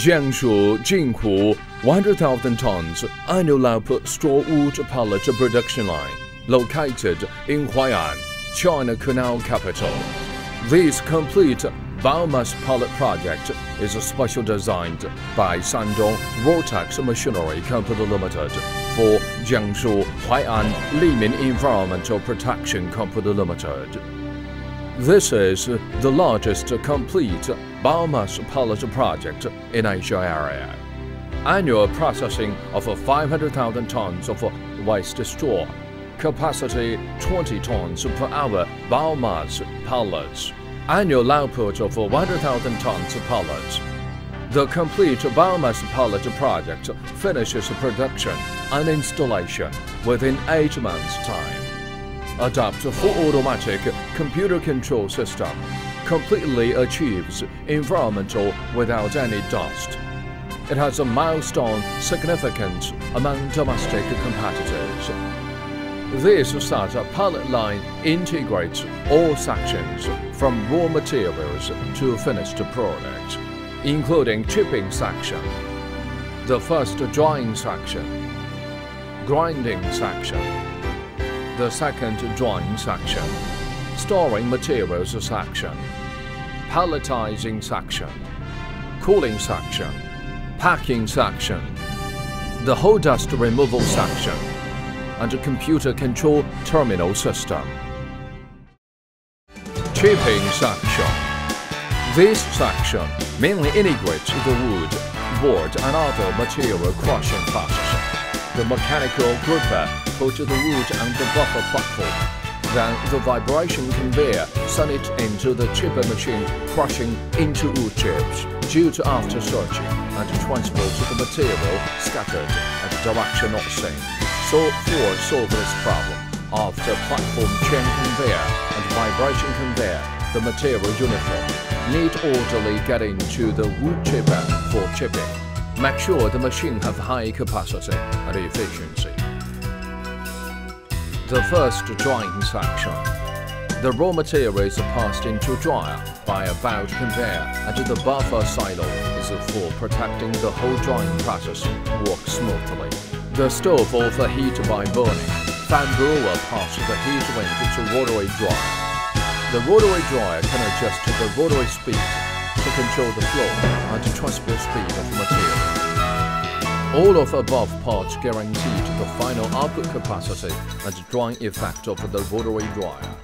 Jiangsu Jinghu 100,000 tons annual output straw wood pellet production line located in Huai'an, China Canal capital. This complete biomass pellet project is a special designed by Shandong Rotex Machinery Company Limited for Jiangsu Huai'an Limin Environmental Protection Company Limited. This is the largest complete biomass pilot project in Asia area. Annual processing of 500,000 tons of waste straw, capacity 20 tons per hour biomass pellets, annual output of 100,000 tons of pellets. The complete biomass pellet project finishes production and installation within 8 months' time adopts a full automatic computer control system, completely achieves environmental without any dust. It has a milestone significance among domestic competitors. This SATA pellet line integrates all sections from raw materials to finished product, including chipping section, the first drying section, grinding section, the second drying section, storing materials section, pelletizing section, cooling section, packing section, the whole dust removal section, and a computer control terminal system. Chipping section. This section mainly integrates the wood, board and other material crushing process. The mechanical gripper puts the wood on the buffer platform. Then the vibration conveyor sends it into the chipper machine, crushing into wood chips due to after searching and transport of the material scattered at direction not seen. So for solve this problem, after platform chain conveyor and vibration conveyor, the material uniform, neat orderly get into the wood chipper for chipping. Make sure the machine have high capacity and efficiency. The first drying section. The raw materials are passed into dryer by a belt conveyor and the buffer silo is for protecting the whole drying process work smoothly. The stove overheat by burning. Fan blower passes the heat wind to rotary dryer. The rotary dryer can adjust to the rotary speed to control the flow and transport speed of material. All of above parts guaranteed the final output capacity and drying effect of the rotary dryer.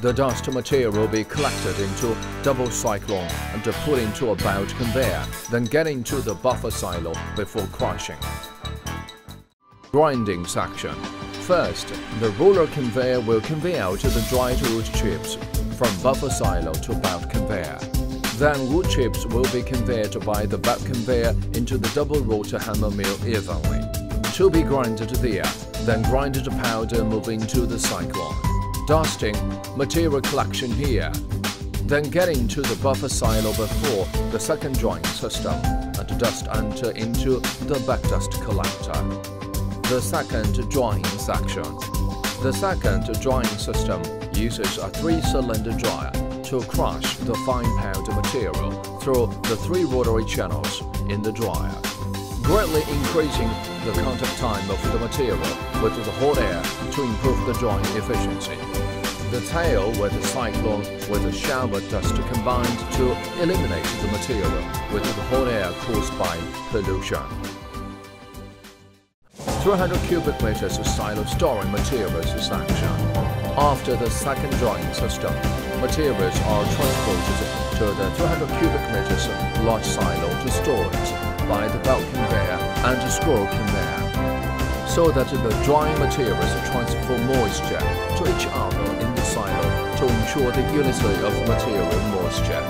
The dust material will be collected into double cyclone and put into a belt conveyor, then get into the buffer silo before crushing. Grinding section. First, the roller conveyor will convey out the dried wood chips from buffer silo to belt conveyor. Then wood chips will be conveyed by the belt conveyor into the double rotor hammer mill evenly. To be grinded there, then grinded powder moving to the cyclone. Dusting, material collection here. Then getting to the buffer silo before the second drying system and dust enter into the back dust collector. The second drying section. The second drying system uses a three-cylinder dryer to crush the fine powder material through the three rotary channels in the dryer, greatly increasing the contact time of the material with the hot air to improve the drying efficiency. The tail with the cyclone with the shower dust combined to eliminate the material with the hot air caused by pollution. 300 cubic meters of silo storing materials is section. After the second drying system, materials are transported to the 300 cubic meters large silo to store it by the belt conveyor and scroll conveyor, so that the drying materials transfer moisture to each other in the silo to ensure the unity of material moisture.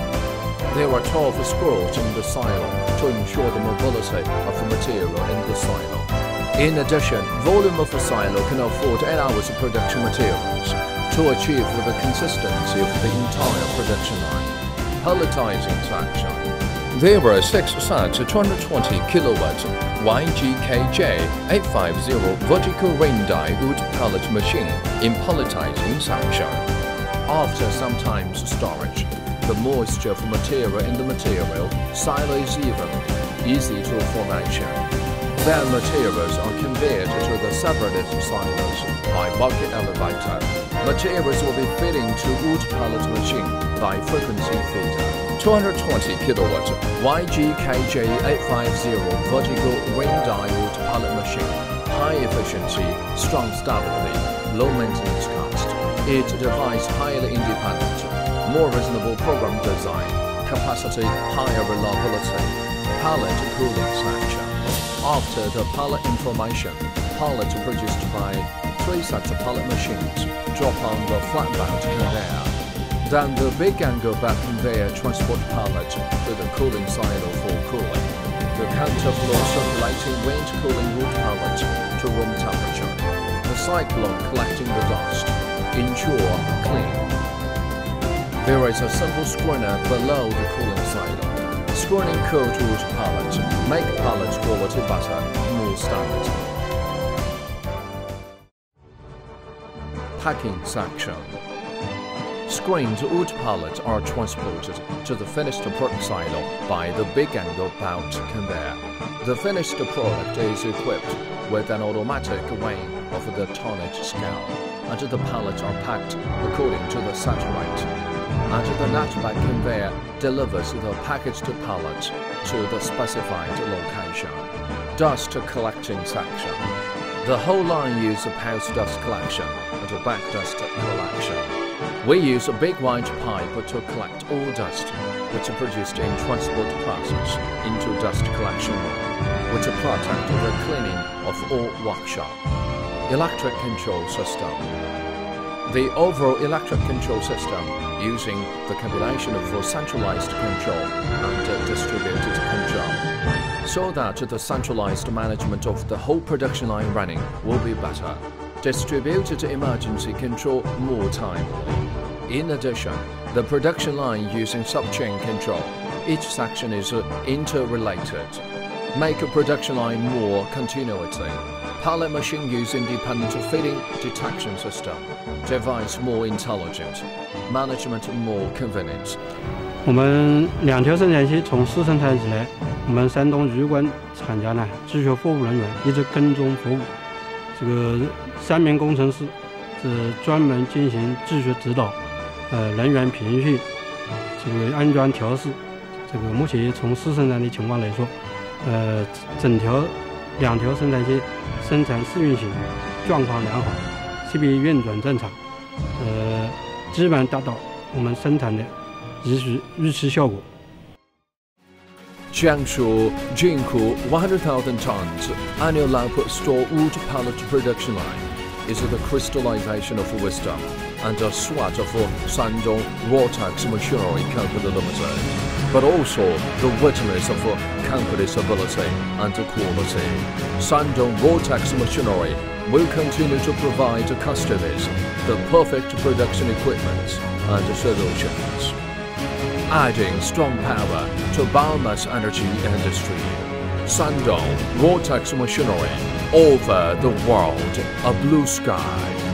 There are 12 scrolls in the silo to ensure the mobility of the material in the silo. In addition, volume of the silo can afford 8 hours of production materials to achieve the consistency of the entire production line. Pelletizing section. There were 6 such 220 kilowatt YGKJ 850 vertical ring die wood pellet machine in pelletizing section. After some time's storage, the moisture of material in the material, silo is even, easy to formation. Then materials are conveyed to the separated silos by bucket elevator. Materials will be fed into wood pellet machine by frequency feeder. 220 kilowatt YGKJ850 vertical ring diode pellet machine. High efficiency, strong stability, low maintenance cost. It device highly independent, more reasonable program design, capacity, higher reliability, pellet cooling section. After the pellet information, pellets produced by three sets of pellet machines drop on the flatbed conveyor. Then the big angle back conveyor transport pellet to the cooling silo for cooling. The counterflow circulating wind cooling wood pellet to room temperature. The cyclone collecting the dust. Ensure clean. There is a simple screener below the cooling silo. Screening coat wood pellet. Make pellet quality better, more standard. Packing section. Screened wood pellets are transported to the finished product silo by the big angle bout conveyor. The finished product is equipped with an automatic weighing of the tonnage scale, and the pellets are packed according to the set. And the netback conveyor delivers the package to pallet to the specified location. Dust collecting section. The whole line uses post dust collection and a back dust collection. We use a big white pipe to collect all dust, which is produced in transport process into dust collection room, which protect the cleaning of all workshop. Electric control system. The overall electric control system using the combination of centralized control and distributed control, so that the centralized management of the whole production line running will be better distributed emergency control more timely. In addition, the production line using sub-chain control, each section is uh, interrelated. Make a production line more continuity. Pallet machine use independent feeding detection system. Device more intelligent. Management more convenient. 我们两条生产线从试生产以来，我们山东玉关厂家呢，技术服务人员一直跟踪服务。这个三名工程师是专门进行技术指导，呃，人员培训，这个安装调试。这个目前从试生产的情况来说，呃，整条两条生产线生产试运行状况良好，设备运转正常，呃，基本达到我们生产的预期预期效果。Jiangsu Jinku 100,000 tons annual output store wood pallet production line is the crystallization of wisdom and a sweat of Shandong Rotax Machinery Company Limited, but also the witness of company's ability and quality. Shandong Rotex Machinery will continue to provide customers the perfect production equipment and solutions adding strong power to biomass energy industry. Shandong Vortex Machinery over the world, a blue sky.